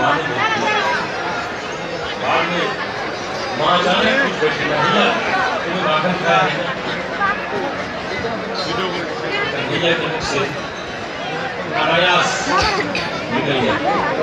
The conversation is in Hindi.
बाद में बाद में वहाँ जाने, कुछ बच्चे महिला तुम्हें बाहर खड़ा है महिला के मुख से। अनायास। निकल गया।